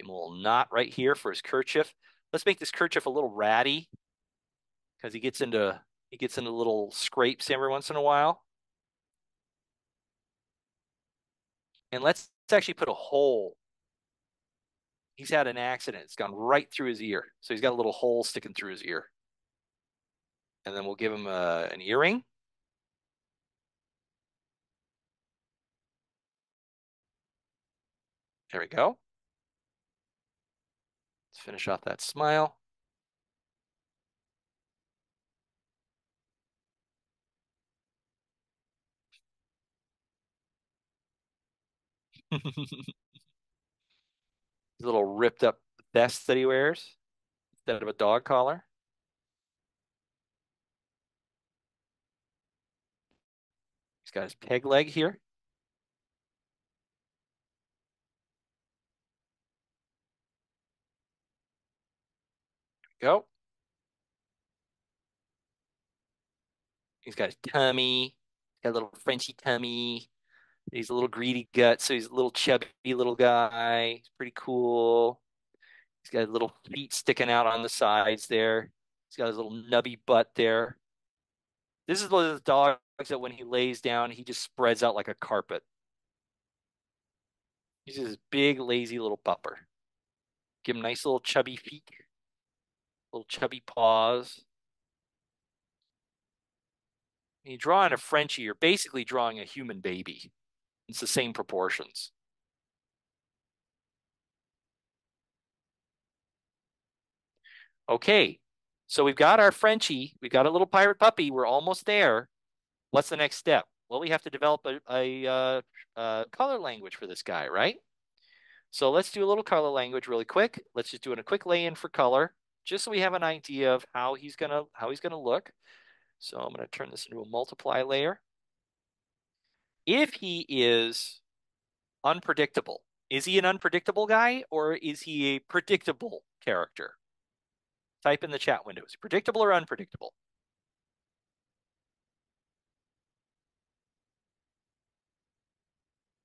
A little knot right here for his kerchief. Let's make this kerchief a little ratty because he gets into he gets into little scrapes every once in a while. And let's, let's actually put a hole. He's had an accident. It's gone right through his ear. So he's got a little hole sticking through his ear. And then we'll give him a, uh, an earring. There we go. Finish off that smile. (laughs) little ripped up vest that he wears instead of a dog collar. He's got his peg leg here. Go. He's got his tummy, got a little Frenchy tummy. He's a little greedy gut, so he's a little chubby little guy. He's pretty cool. He's got little feet sticking out on the sides there. He's got his little nubby butt there. This is one of the dogs that when he lays down, he just spreads out like a carpet. He's a big, lazy little pupper. Give him nice little chubby feet little chubby paws. You draw on a Frenchie, you're basically drawing a human baby. It's the same proportions. Okay, so we've got our Frenchie. We've got a little pirate puppy. We're almost there. What's the next step? Well, we have to develop a, a, uh, a color language for this guy, right? So let's do a little color language really quick. Let's just do a quick lay-in for color just so we have an idea of how he's gonna how he's gonna look. So I'm to turn this into a multiply layer. If he is unpredictable, is he an unpredictable guy or is he a predictable character? Type in the chat window. Is he predictable or unpredictable?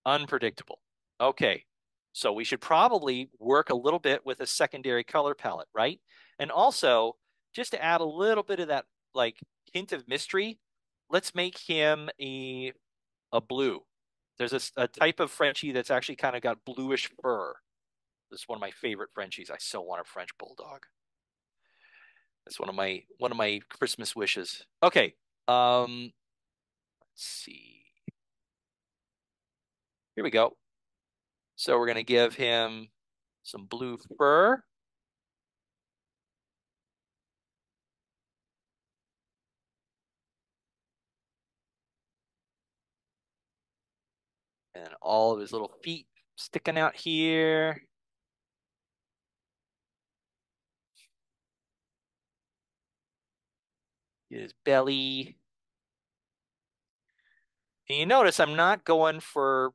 Unpredictable. Okay. So we should probably work a little bit with a secondary color palette, right? And also, just to add a little bit of that like hint of mystery, let's make him a a blue. There's a, a type of Frenchie that's actually kind of got bluish fur. This is one of my favorite Frenchies. I so want a French bulldog. That's one of my one of my Christmas wishes. Okay. Um let's see. Here we go. So we're going to give him some blue fur. And all of his little feet sticking out here. His belly. And you notice I'm not going for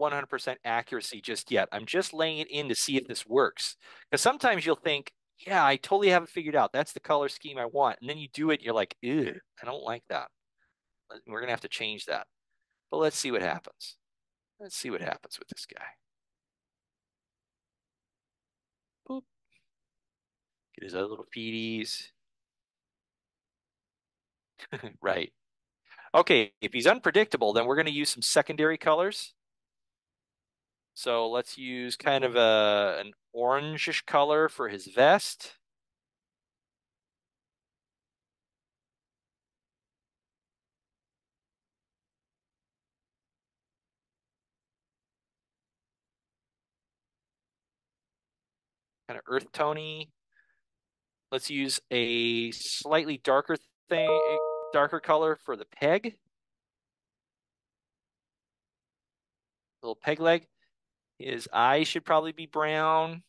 100% accuracy just yet. I'm just laying it in to see if this works. Because sometimes you'll think, yeah, I totally haven't figured out. That's the color scheme I want. And then you do it, you're like, ew, I don't like that. We're going to have to change that. But let's see what happens. Let's see what happens with this guy. Boop. Get his other little feeties. (laughs) right. Okay, if he's unpredictable, then we're going to use some secondary colors. So let's use kind of a an orangish color for his vest. Kind of earth tony. Let's use a slightly darker thing, darker color for the peg. Little peg leg. His eyes should probably be brown.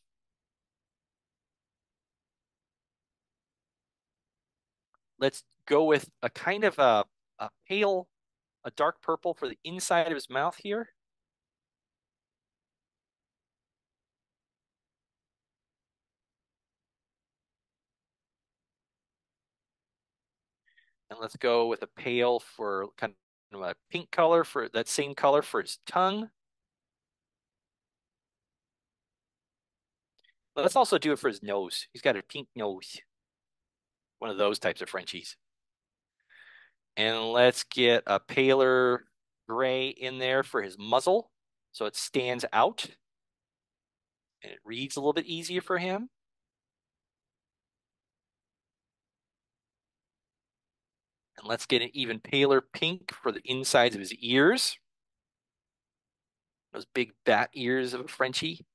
Let's go with a kind of a, a pale, a dark purple for the inside of his mouth here. Let's go with a pale for kind of a pink color for that same color for his tongue. Let's also do it for his nose. He's got a pink nose. One of those types of Frenchies. And let's get a paler gray in there for his muzzle so it stands out and it reads a little bit easier for him. And let's get an even paler pink for the insides of his ears. Those big bat ears of a Frenchie.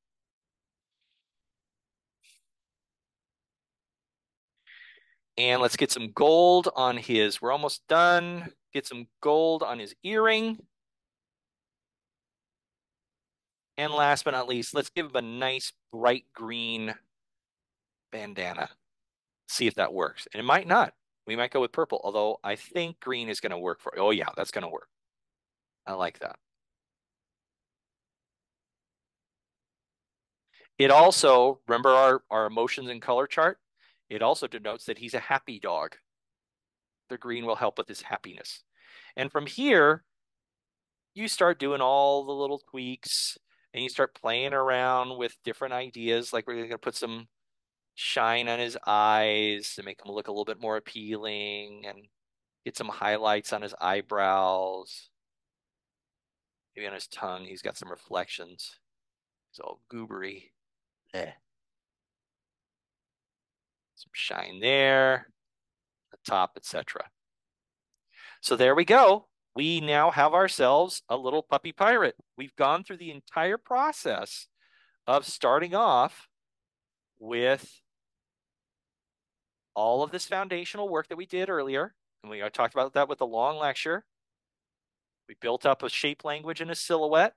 And let's get some gold on his, we're almost done. Get some gold on his earring. And last but not least, let's give him a nice bright green bandana. See if that works. And it might not. We might go with purple, although I think green is going to work for, oh yeah, that's going to work. I like that. It also, remember our, our emotions and color chart? It also denotes that he's a happy dog. The green will help with his happiness. And from here, you start doing all the little tweaks and you start playing around with different ideas. Like we're going to put some shine on his eyes to make him look a little bit more appealing and get some highlights on his eyebrows. Maybe on his tongue, he's got some reflections. It's all goobery. Eh some shine there, the top, etc. So there we go. We now have ourselves a little puppy pirate. We've gone through the entire process of starting off with all of this foundational work that we did earlier. And we talked about that with the long lecture. We built up a shape language and a silhouette.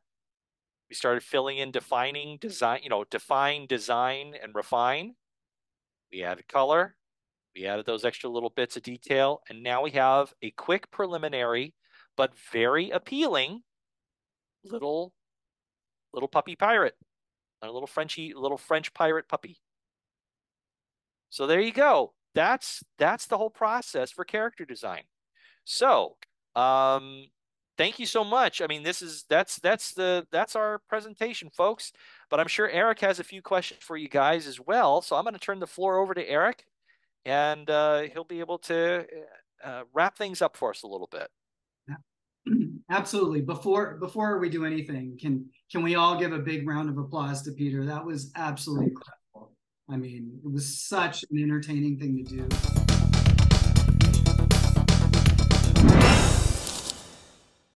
We started filling in defining design, you know, define, design, and refine. We added color. We added those extra little bits of detail, and now we have a quick preliminary, but very appealing little little puppy pirate, a little Frenchy little French pirate puppy. So there you go. That's that's the whole process for character design. So, um, thank you so much. I mean, this is that's that's the that's our presentation, folks. But I'm sure Eric has a few questions for you guys as well. So I'm going to turn the floor over to Eric, and uh, he'll be able to uh, wrap things up for us a little bit. (clears throat) Absolutely. Before before we do anything, can can we all give a big round of applause to Peter? That was absolutely incredible. I mean, it was such an entertaining thing to do.